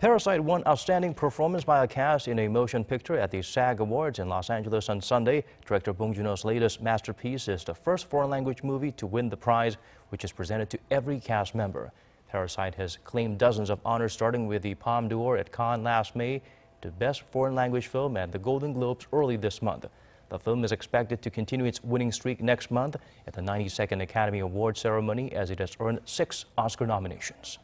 Parasite won Outstanding Performance by a Cast in a Motion Picture at the SAG Awards in Los Angeles on Sunday. Director Bong Joon-ho's latest masterpiece is the first foreign language movie to win the prize, which is presented to every cast member. Parasite has claimed dozens of honors, starting with the Palme d'Or at Cannes last May to Best Foreign Language Film at the Golden Globes early this month. The film is expected to continue its winning streak next month at the 92nd Academy Awards ceremony as it has earned six Oscar nominations.